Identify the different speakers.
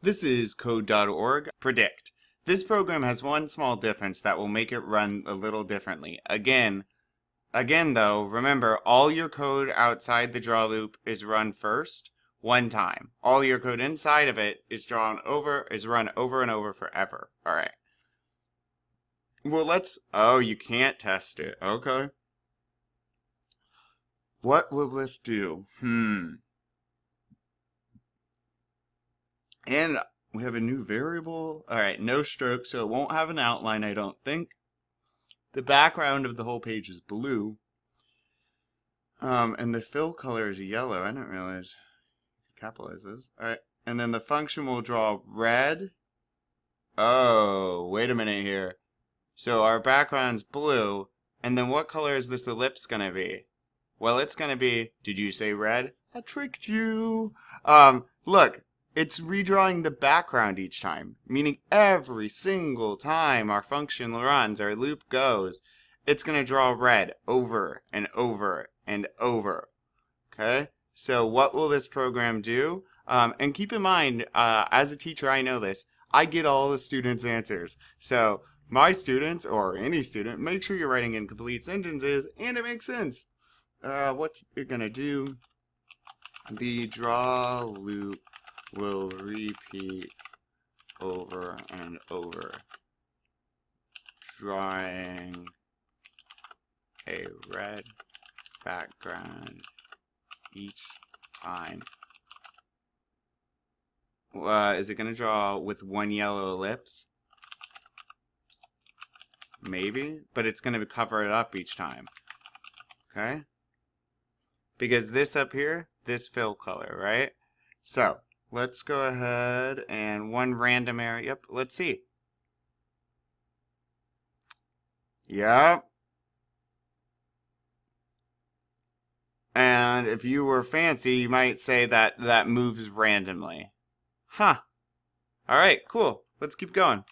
Speaker 1: This is code.org predict. This program has one small difference that will make it run a little differently. Again, again though, remember all your code outside the draw loop is run first one time. All your code inside of it is drawn over is run over and over forever. All right. Well, let's Oh, you can't test it. Okay. What will this do? Hmm. And we have a new variable. All right, no stroke, so it won't have an outline, I don't think. The background of the whole page is blue. Um, and the fill color is yellow. I didn't realize capitalize those. All right, and then the function will draw red. Oh, wait a minute here. So our background's blue, and then what color is this ellipse gonna be? Well, it's gonna be, did you say red? I tricked you. Um, look, it's redrawing the background each time, meaning every single time our function runs, our loop goes, it's going to draw red over and over and over. Okay? So what will this program do? Um, and keep in mind, uh, as a teacher, I know this. I get all the students' answers. So my students, or any student, make sure you're writing incomplete sentences and it makes sense. Uh, what's it going to do? The draw loop will repeat over and over, drawing a red background each time. Uh, is it going to draw with one yellow ellipse? Maybe, but it's going to cover it up each time. Okay? Because this up here, this fill color, right? So, Let's go ahead and one random area. Yep, let's see. Yep. And if you were fancy, you might say that that moves randomly. Huh. Alright, cool. Let's keep going.